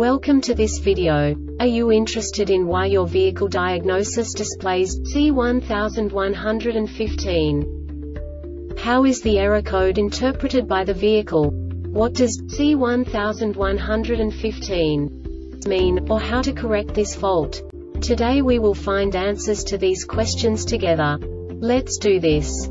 Welcome to this video. Are you interested in why your vehicle diagnosis displays C1115? How is the error code interpreted by the vehicle? What does C1115 mean, or how to correct this fault? Today we will find answers to these questions together. Let's do this.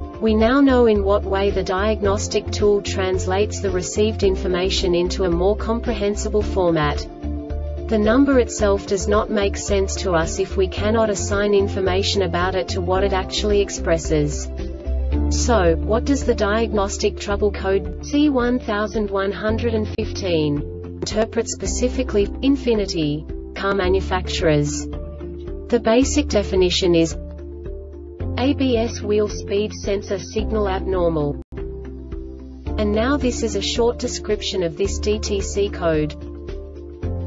We now know in what way the diagnostic tool translates the received information into a more comprehensible format. The number itself does not make sense to us if we cannot assign information about it to what it actually expresses. So, what does the diagnostic trouble code C1115 interpret specifically, Infiniti, car manufacturers? The basic definition is ABS wheel speed sensor signal abnormal. And now this is a short description of this DTC code.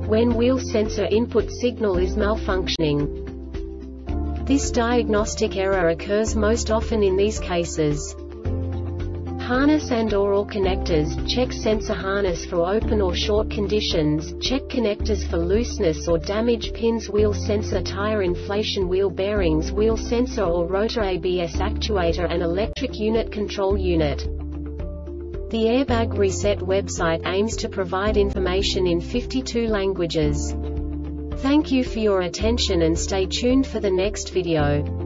When wheel sensor input signal is malfunctioning. This diagnostic error occurs most often in these cases. Harness and or all connectors, check sensor harness for open or short conditions, check connectors for looseness or damage pins wheel sensor tire inflation wheel bearings wheel sensor or rotor ABS actuator and electric unit control unit. The Airbag Reset website aims to provide information in 52 languages. Thank you for your attention and stay tuned for the next video.